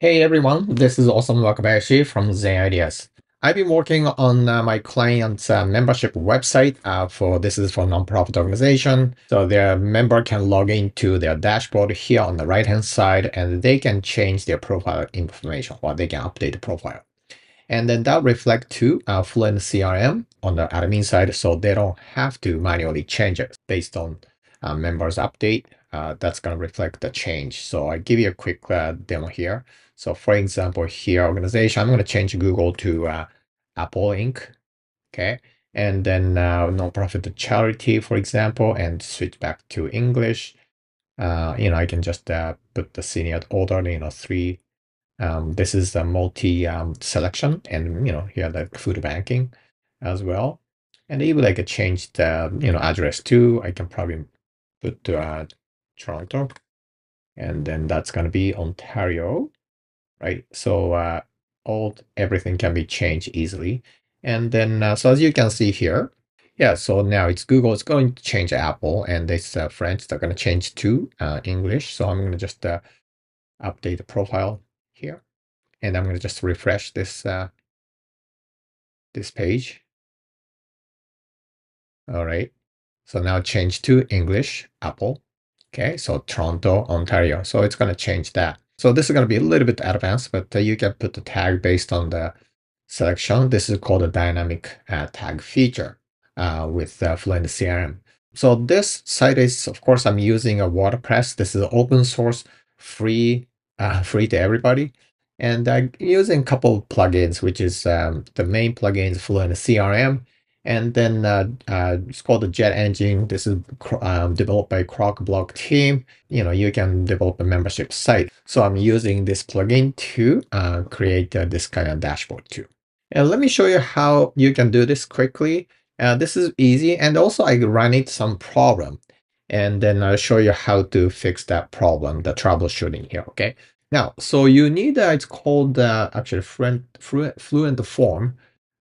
Hey everyone, this is Osamu Wakabayashi from Zen Ideas. I've been working on uh, my client's uh, membership website uh, for this is for nonprofit organization. So their member can log into their dashboard here on the right hand side and they can change their profile information or they can update the profile. And then that reflect to uh, Fluent CRM on the admin side so they don't have to manually change it based on uh, members update. Uh, that's going to reflect the change. So I give you a quick uh, demo here. So for example, here organization, I'm going to change Google to uh, Apple Inc. Okay. And then uh, nonprofit charity, for example, and switch back to English. Uh, you know, I can just uh, put the senior order, you know, three. Um, this is a multi um, selection, and you know, here the food banking as well. And even I could change the you know address too. I can probably put uh, Toronto, and then that's going to be Ontario right? So uh, all everything can be changed easily. And then, uh, so as you can see here, yeah, so now it's Google. It's going to change Apple, and this uh, French. They're going to change to uh, English. So I'm going to just uh, update the profile here, and I'm going to just refresh this uh, this page. All right. So now change to English, Apple. Okay, so Toronto, Ontario. So it's going to change that. So this is going to be a little bit advanced, but uh, you can put the tag based on the selection. This is called a dynamic uh, tag feature uh, with uh, Fluent CRM. So this site is, of course, I'm using a WordPress. This is open source, free, uh, free to everybody. And I'm using a couple plugins, which is um, the main plugin is Fluent CRM and then uh, uh, it's called the Jet Engine. This is um, developed by Crocoblock team. You know, you can develop a membership site. So I'm using this plugin to uh, create uh, this kind of dashboard too. And let me show you how you can do this quickly. Uh, this is easy. And also I run it some problem. And then I'll show you how to fix that problem, the troubleshooting here, okay? Now, so you need, uh, it's called actually Fluent, Fluent Form.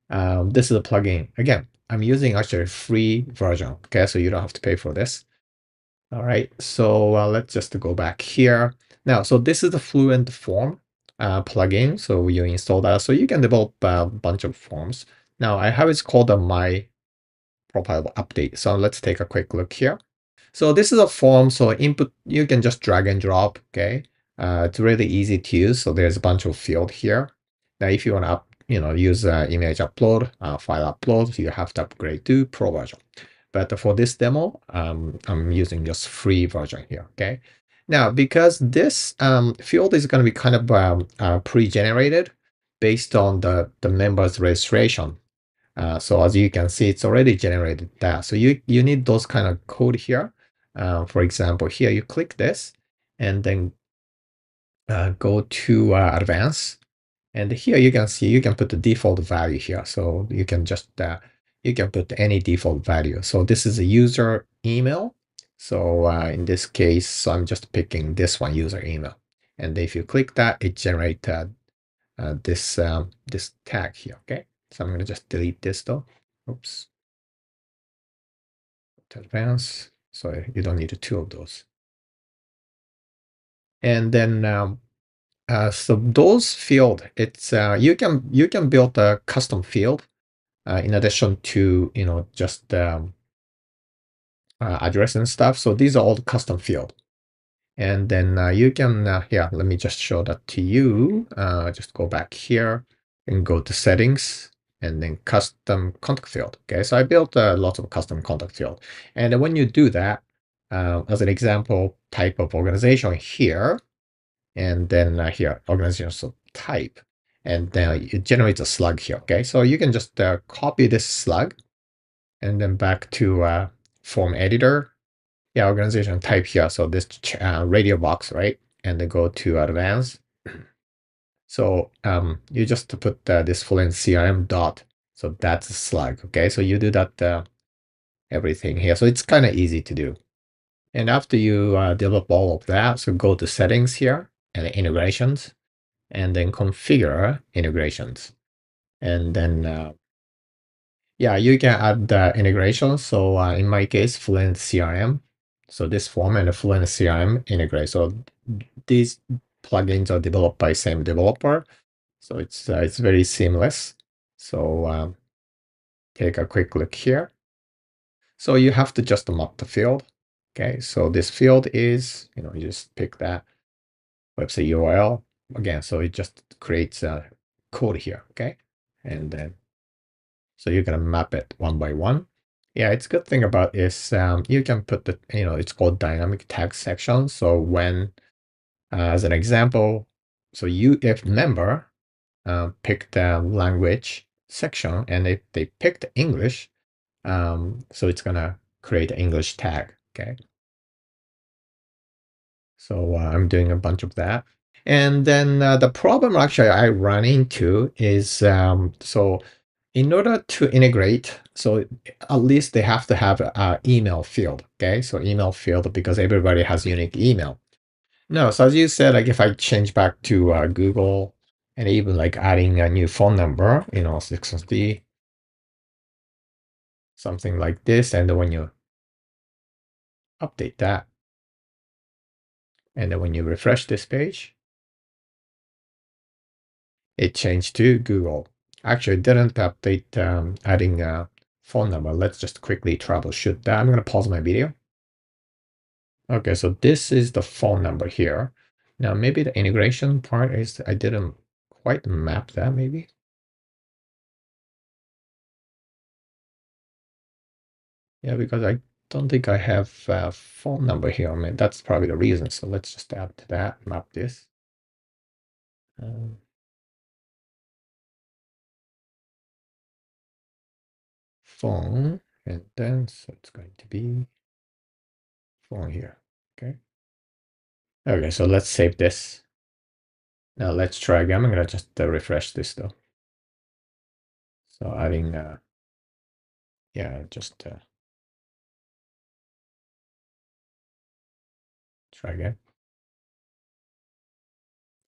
Um, this is a plugin. Again, I'm using actually a free version. Okay, so you don't have to pay for this. All right, so uh, let's just go back here. Now, so this is the Fluent Form uh, plugin. So you install that. So you can develop a bunch of forms. Now I have it's called a My Profile Update. So let's take a quick look here. So this is a form. So input, you can just drag and drop. Okay, uh, it's really easy to use. So there's a bunch of field here. Now, if you want to you know, use uh, image upload, uh, file upload, you have to upgrade to pro version. But for this demo, um, I'm using just free version here, okay? Now, because this um, field is going to be kind of um, uh, pre-generated based on the, the member's registration. Uh, so as you can see, it's already generated that. So you, you need those kind of code here. Uh, for example, here you click this and then uh, go to uh, advanced and here you can see, you can put the default value here. So you can just, uh, you can put any default value. So this is a user email. So uh, in this case, I'm just picking this one user email. And if you click that, it generates uh, uh, this, um, this tag here, okay? So I'm gonna just delete this though. Oops. To advance, so you don't need two of those. And then um, uh, so those field, it's uh, you can you can build a custom field uh, in addition to you know just um, uh, address and stuff. So these are all the custom field, and then uh, you can uh, yeah. Let me just show that to you. just go back here and go to settings and then custom contact field. Okay, so I built a lot of custom contact field, and when you do that, as an example type of organization here and then uh, here organization type and then it generates a slug here okay? So you can just uh, copy this slug and then back to uh, form editor. Yeah organization type here. So this uh, radio box right? And then go to advanced. So um, you just put uh, this in CRM dot. So that's a slug okay? So you do that uh, everything here. So it's kind of easy to do. And after you uh, develop all of that so go to settings here integrations, and then configure integrations. And then, uh, yeah, you can add the integrations. So uh, in my case, Fluent CRM. So this form and Fluent CRM integrate. So these plugins are developed by same developer. So it's, uh, it's very seamless. So um, take a quick look here. So you have to just map the field. Okay, so this field is, you know, you just pick that website URL again. So it just creates a code here. Okay, and then so you're gonna map it one by one. Yeah, it's good thing about is um, you can put the, you know, it's called dynamic tag section. So when, uh, as an example, so you, if member uh, pick the language section and if they picked English, um, so it's gonna create an English tag, okay? So uh, I'm doing a bunch of that. And then uh, the problem actually I run into is, um, so in order to integrate, so at least they have to have an email field, okay? So email field because everybody has unique email. No, so as you said, like if I change back to uh, Google and even like adding a new phone number, you know, 630, something like this, and when you update that, and then when you refresh this page, it changed to Google. Actually, didn't update um, adding a phone number. Let's just quickly troubleshoot that. I'm going to pause my video. Okay, so this is the phone number here. Now, maybe the integration part is I didn't quite map that, maybe. Yeah, because I don't think I have a phone number here. I mean, that's probably the reason. So let's just add to that, map this. Um, phone, and then so it's going to be phone here. Okay. Okay, so let's save this. Now let's try again. I'm gonna just uh, refresh this though. So adding, uh, yeah, just uh, try again.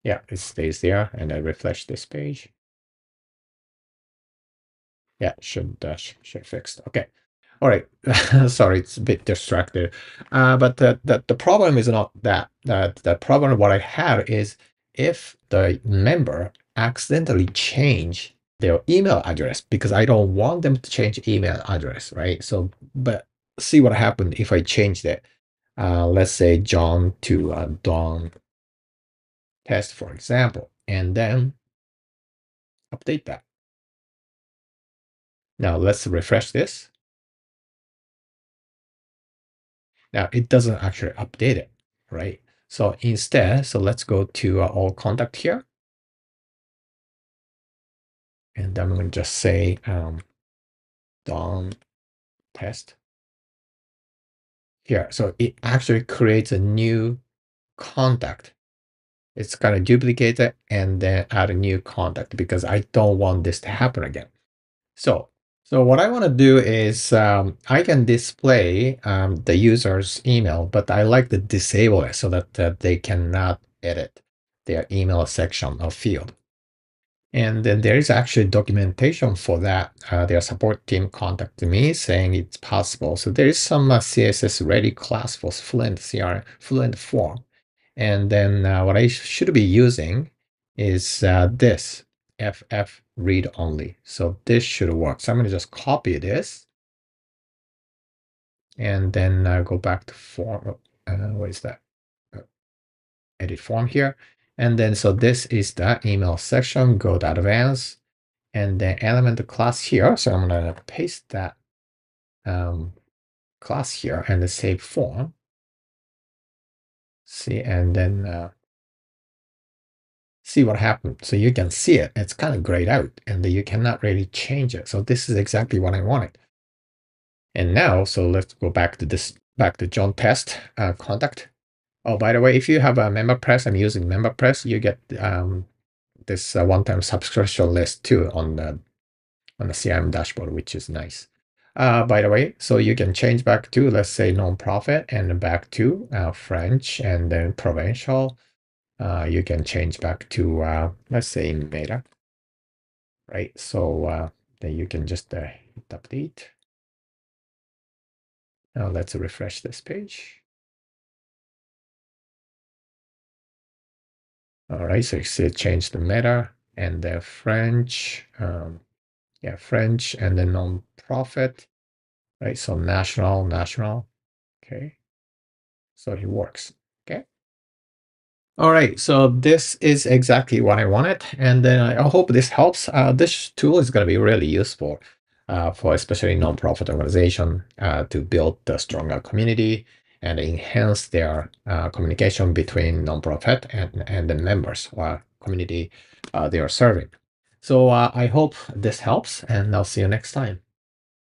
Yeah, it stays there, and I refresh this page. Yeah, should uh, should fixed. Okay. All right. Sorry, it's a bit distracted. Uh, but the, the, the problem is not that. Uh, the problem what I have is if the member accidentally change their email address because I don't want them to change email address, right? So, but see what happened if I changed it. Uh, let's say John to uh, Don test, for example, and then update that. Now let's refresh this. Now it doesn't actually update it, right? So instead, so let's go to uh, all contact here. And I'm going to just say um, Don test here. So it actually creates a new contact. It's going to duplicate it and then add a new contact because I don't want this to happen again. So so what I want to do is um, I can display um, the user's email, but I like to disable it so that uh, they cannot edit their email section or field. And then there is actually documentation for that. Uh, their support team contacted me saying it's possible. So there is some uh, CSS ready class for Fluent CR, Fluent form. And then uh, what I sh should be using is uh, this ff read only. So this should work. So I'm going to just copy this and then uh, go back to form. Uh, what is that? Edit form here. And then, so this is the email section, go to advanced and then element class here. So I'm going to paste that um, class here and the save form. See, and then uh, see what happened. So you can see it. It's kind of grayed out and you cannot really change it. So this is exactly what I wanted. And now, so let's go back to this, back to John test uh, contact. Oh, by the way, if you have a MemberPress, I'm using MemberPress, you get um, this uh, one-time subscription list too on the on the CRM dashboard, which is nice. Uh, by the way, so you can change back to, let's say, nonprofit and back to uh, French and then provincial uh, you can change back to, uh, let's say meta, right? So uh, then you can just uh, hit update. Now let's refresh this page. All right, so you see change the meta and the French, um, yeah, French and the non-profit, right? So national, national, okay. So it works, okay. All right, so this is exactly what I wanted, and then I hope this helps. Uh, this tool is going to be really useful uh, for especially nonprofit organization uh, to build a stronger community and enhance their uh, communication between nonprofit and, and the members or community uh, they are serving. So uh, I hope this helps, and I'll see you next time.